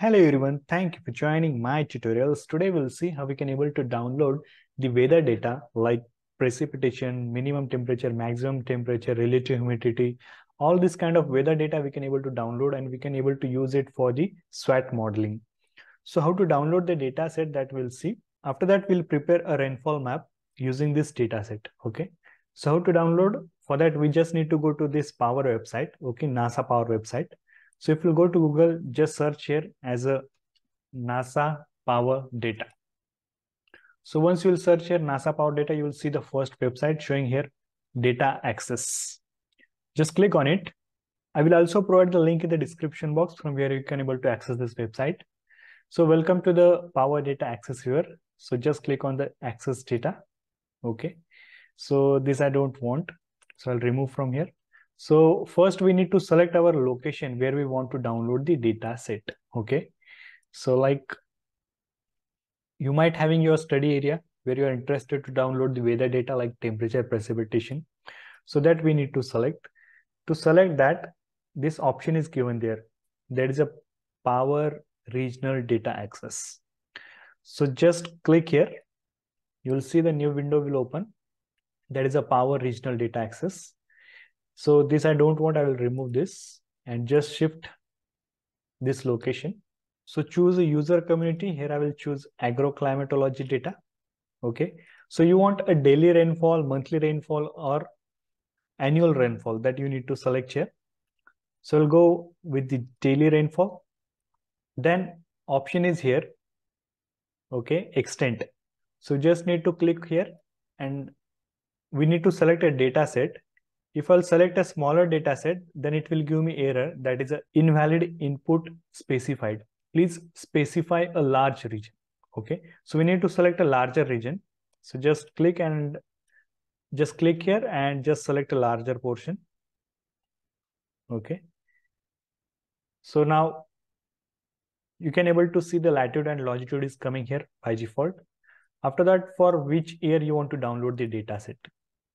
Hello everyone, thank you for joining my tutorials. Today we'll see how we can able to download the weather data like precipitation, minimum temperature, maximum temperature, relative humidity, all this kind of weather data we can able to download and we can able to use it for the SWAT modeling. So how to download the data set that we'll see. After that, we'll prepare a rainfall map using this data set. Okay. So how to download? For that, we just need to go to this power website. Okay. NASA power website. So if you go to Google, just search here as a NASA power data. So once you'll search here NASA power data, you will see the first website showing here data access. Just click on it. I will also provide the link in the description box from where you can able to access this website. So welcome to the power data access here. So just click on the access data. Okay. So this I don't want. So I'll remove from here. So first we need to select our location where we want to download the data set. Okay. So like you might having your study area where you are interested to download the weather data like temperature, precipitation. So that we need to select. To select that, this option is given there. There is a power regional data access. So just click here. You will see the new window will open. That is a power regional data access. So this I don't want, I will remove this and just shift this location. So choose a user community. Here I will choose agroclimatology data. Okay. So you want a daily rainfall, monthly rainfall or annual rainfall that you need to select here. So we will go with the daily rainfall. Then option is here. Okay. Extent. So just need to click here and we need to select a data set if I'll select a smaller data set, then it will give me error that is an invalid input specified. Please specify a large region. Okay. So we need to select a larger region. So just click and just click here and just select a larger portion. Okay. So now you can able to see the latitude and longitude is coming here by default. After that, for which year you want to download the data set.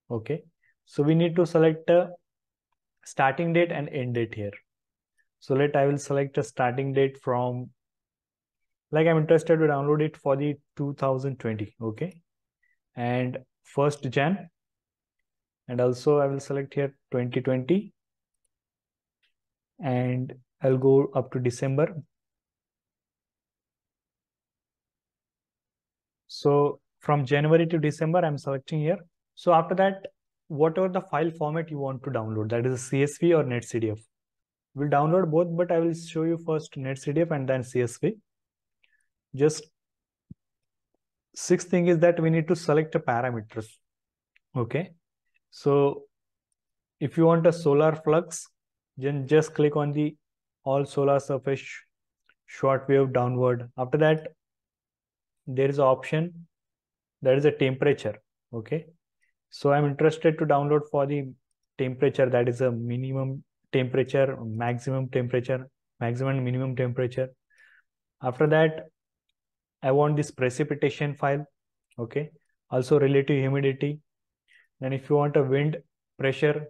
Okay. So we need to select a starting date and end date here. So let I will select a starting date from like I'm interested to download it for the 2020. Okay. And first Jan. And also I will select here 2020. And I'll go up to December. So from January to December, I'm selecting here. So after that, whatever the file format you want to download, that is a CSV or NetCDF. We'll download both, but I will show you first NetCDF and then CSV. Just sixth thing is that we need to select a parameters. Okay. So if you want a solar flux, then just click on the all solar surface short wave downward. After that, there is an option that is a temperature. Okay. So I'm interested to download for the temperature that is a minimum temperature, maximum temperature, maximum minimum temperature. After that, I want this precipitation file. Okay. Also relative humidity. Then if you want a wind pressure,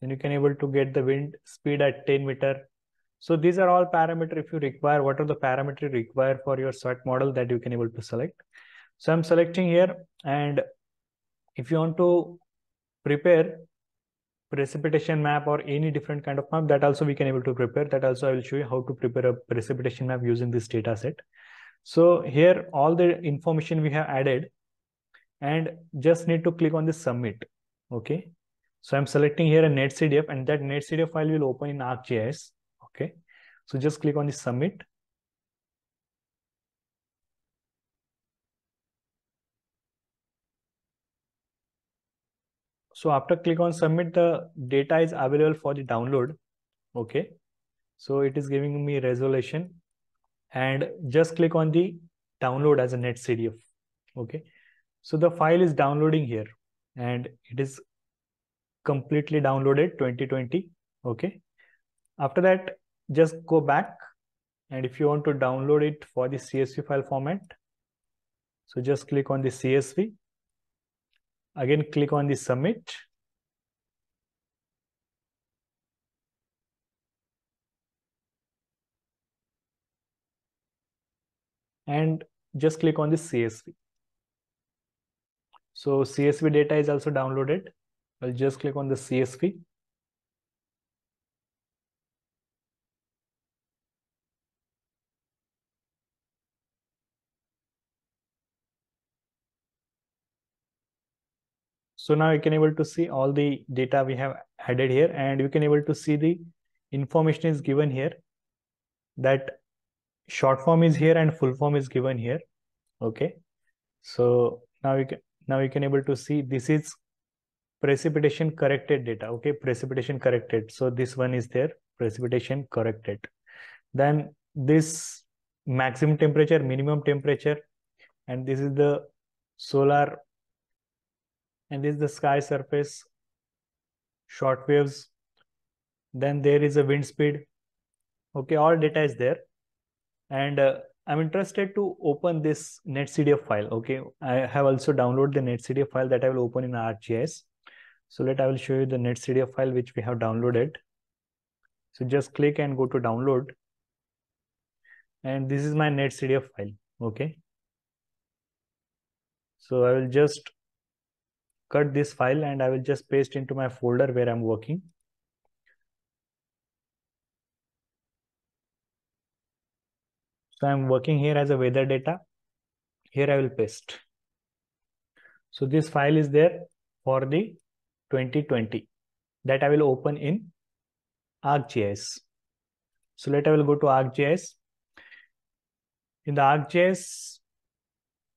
then you can able to get the wind speed at 10 meter. So these are all parameter if you require, what are the parameter required for your SWAT model that you can able to select. So I'm selecting here and if you want to prepare precipitation map or any different kind of map that also we can able to prepare. That also i will show you how to prepare a precipitation map using this data set. So here all the information we have added and just need to click on the submit okay? So i'm selecting here a netcdf and that netcdf file will open in arcgis okay? So just click on the submit So after click on submit, the data is available for the download. Okay. So it is giving me resolution and just click on the download as a netcdf. Okay. So the file is downloading here and it is completely downloaded 2020. Okay. After that, just go back and if you want to download it for the CSV file format, so just click on the CSV Again, click on the submit. and just click on the CSV. So CSV data is also downloaded. I'll just click on the CSV. So now you can able to see all the data we have added here and you can able to see the information is given here that short form is here and full form is given here. Okay. So now you can now you can able to see this is precipitation corrected data. Okay. Precipitation corrected. So this one is there precipitation corrected. Then this maximum temperature, minimum temperature, and this is the solar and this is the sky surface short waves then there is a wind speed. Okay all data is there. And uh, i'm interested to open this netcdf file. Okay i have also downloaded the netcdf file that i will open in arcgis so let i will show you the netcdf file which we have downloaded. So just click and go to download. And this is my netcdf file. Okay. So i will just cut this file and I will just paste into my folder where I'm working. So I'm working here as a weather data. Here I will paste. So this file is there for the 2020 that I will open in ArcGIS. So let I will go to ArcGIS. In the ArcGIS,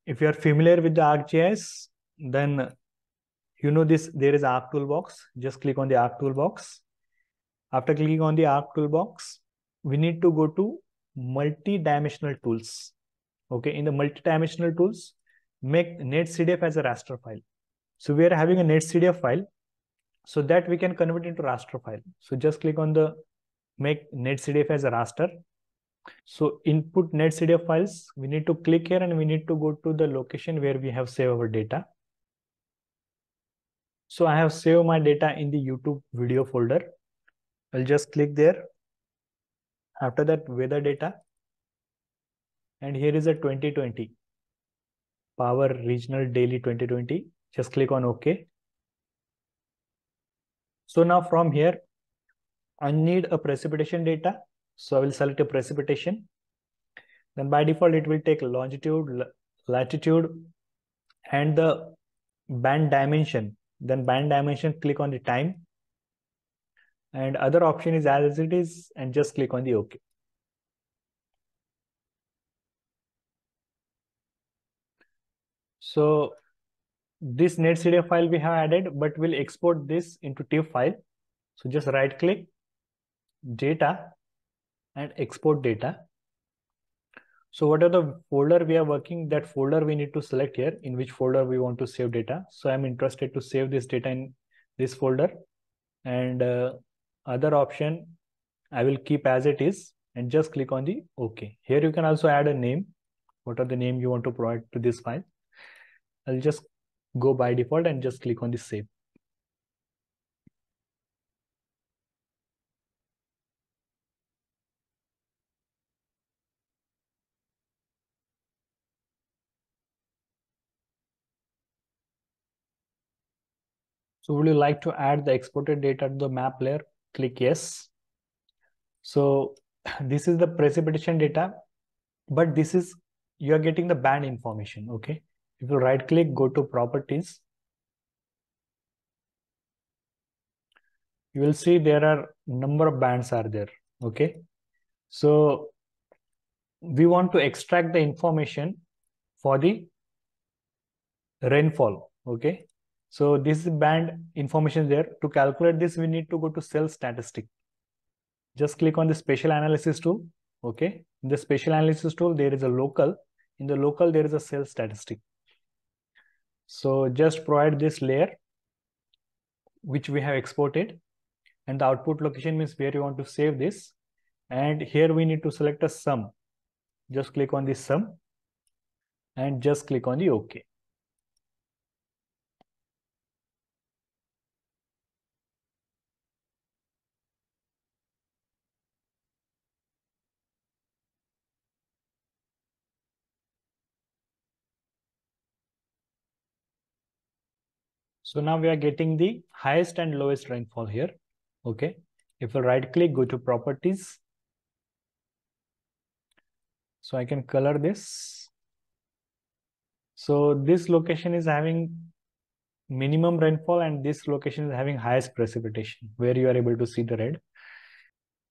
if you are familiar with the ArcGIS, then you know this there is arc toolbox. Just click on the arc toolbox. After clicking on the arc toolbox we need to go to multi-dimensional tools. Okay in the multi-dimensional tools make netcdf as a raster file. So we are having a netcdf file so that we can convert into raster file. So just click on the make netcdf as a raster. So input netcdf files we need to click here and we need to go to the location where we have saved our data so I have saved my data in the YouTube video folder. I'll just click there. After that, weather data. And here is a 2020 power regional daily 2020. Just click on OK. So now from here, I need a precipitation data. So I will select a precipitation. Then by default, it will take longitude, latitude, and the band dimension then band dimension click on the time. And other option is as it is and just click on the ok. So this netcdf file we have added but we'll export this into TIFF file. So just right click data and export data so what are the folder we are working, that folder we need to select here, in which folder we want to save data. So I'm interested to save this data in this folder and uh, other option, I will keep as it is and just click on the OK. Here you can also add a name. What are the name you want to provide to this file? I'll just go by default and just click on the save. So would you like to add the exported data to the map layer? Click yes. So this is the precipitation data, but this is, you are getting the band information, okay? If you right click, go to properties, you will see there are number of bands are there, okay? So we want to extract the information for the rainfall, okay? So this is band information there. To calculate this, we need to go to cell statistic. Just click on the spatial analysis tool. Okay. In the spatial analysis tool, there is a local. In the local, there is a cell statistic. So just provide this layer, which we have exported. And the output location means where you want to save this. And here we need to select a sum. Just click on the sum and just click on the OK. So now we are getting the highest and lowest rainfall here. Okay. If I right click, go to properties. So I can color this. So this location is having minimum rainfall and this location is having highest precipitation where you are able to see the red.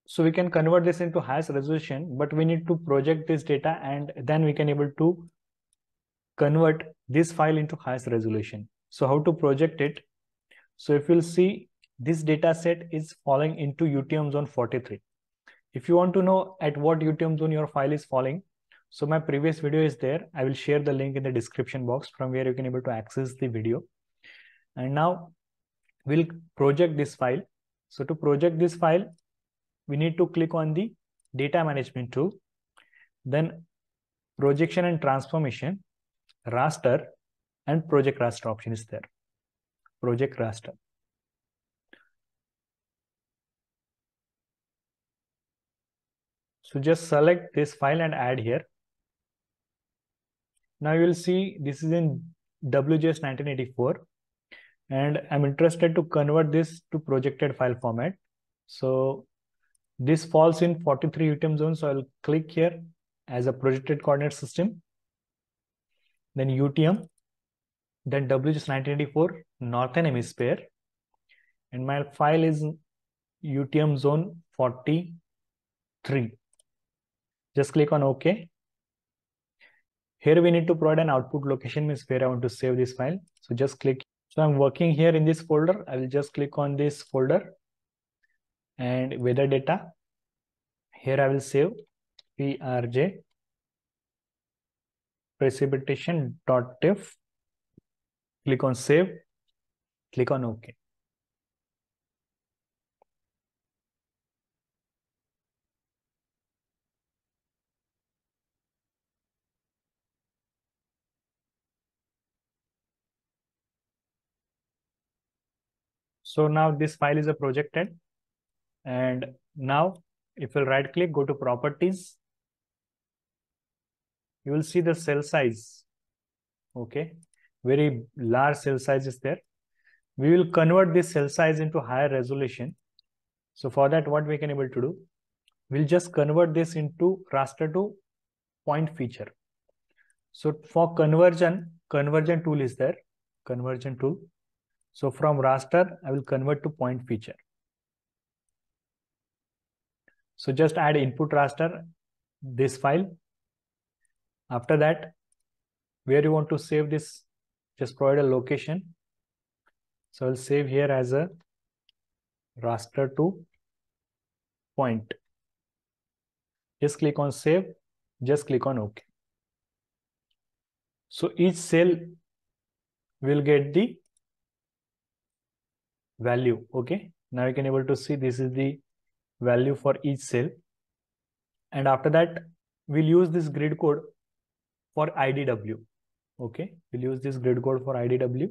So we can convert this into highest resolution, but we need to project this data and then we can able to convert this file into highest resolution. So how to project it? So if you'll see this data set is falling into UTM zone 43. If you want to know at what UTM zone your file is falling, so my previous video is there. I will share the link in the description box from where you can able to access the video. And now we'll project this file. So to project this file, we need to click on the data management tool, then projection and transformation, raster, and project raster option is there. Project raster. So just select this file and add here. Now you will see this is in WGS 1984 and I'm interested to convert this to projected file format. So this falls in 43 UTM zone. So I'll click here as a projected coordinate system. Then UTM, then WGS 1984 Northern Hemisphere. And my file is UTM zone 43. Just click on OK. Here we need to provide an output location means where I want to save this file. So just click. So I'm working here in this folder. I will just click on this folder and weather data. Here I will save prj precipitation.tif. Click on save. Click on OK. So now this file is a projected and now if you right click, go to properties, you will see the cell size. Okay, very large cell size is there. We will convert this cell size into higher resolution. So for that, what we can able to do, we'll just convert this into raster to point feature. So for conversion, conversion tool is there, conversion tool. So from raster, I will convert to point feature. So just add input raster, this file. After that, where you want to save this, just provide a location. So I'll save here as a raster to point. Just click on save, just click on OK. So each cell will get the value okay now you can able to see this is the value for each cell and after that we'll use this grid code for idw okay we'll use this grid code for idw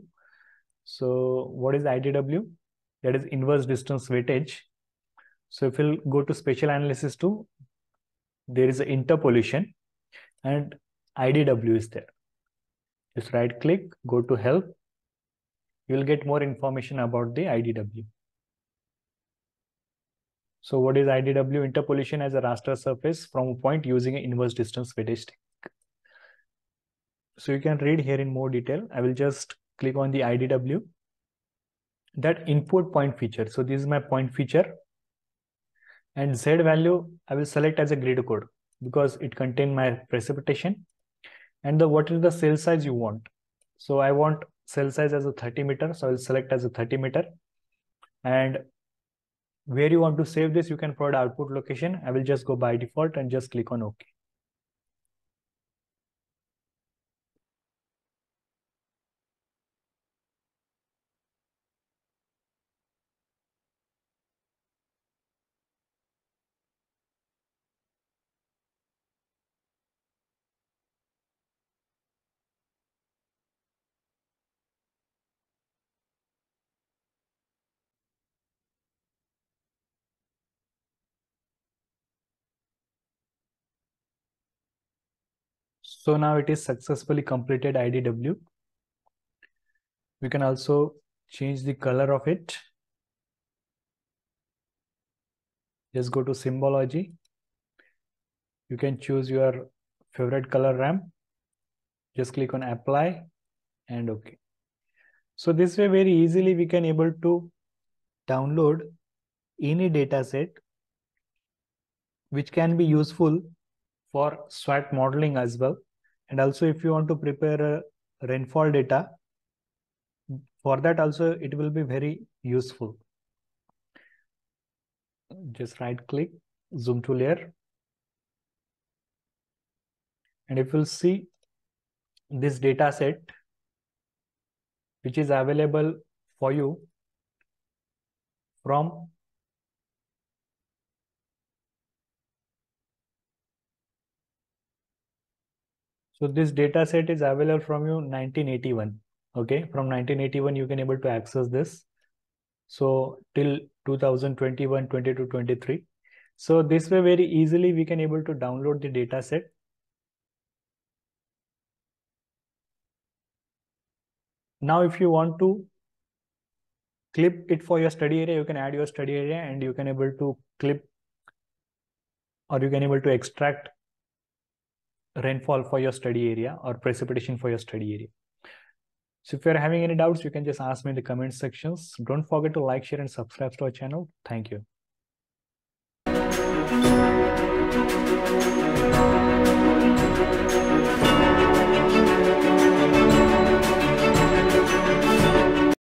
so what is idw that is inverse distance weightage. So if we'll go to spatial analysis too there is an interpolation and idw is there. Just right click go to help. You will get more information about the IDW. So what is IDW? Interpolation as a raster surface from a point using an inverse distance weightage So you can read here in more detail. I will just click on the IDW. That input point feature. So this is my point feature. And Z value, I will select as a grid code because it contain my precipitation. And the what is the cell size you want. So I want cell size as a 30 meter. So I'll select as a 30 meter. And where you want to save this, you can provide output location. I will just go by default and just click on OK. So now it is successfully completed IDW. We can also change the color of it. Just go to symbology. You can choose your favorite color ramp. Just click on apply and okay. So this way very easily we can able to download any data set which can be useful for SWAT modeling as well. And also if you want to prepare uh, rainfall data, for that also it will be very useful. Just right click, zoom to layer. And if you'll see this data set, which is available for you from So this data set is available from you 1981. Okay, from 1981 you can able to access this. So till 2021, 22, 23. So this way very easily we can able to download the data set. Now if you want to clip it for your study area, you can add your study area and you can able to clip or you can able to extract rainfall for your study area or precipitation for your study area. So if you're having any doubts, you can just ask me in the comment sections. Don't forget to like, share, and subscribe to our channel. Thank you.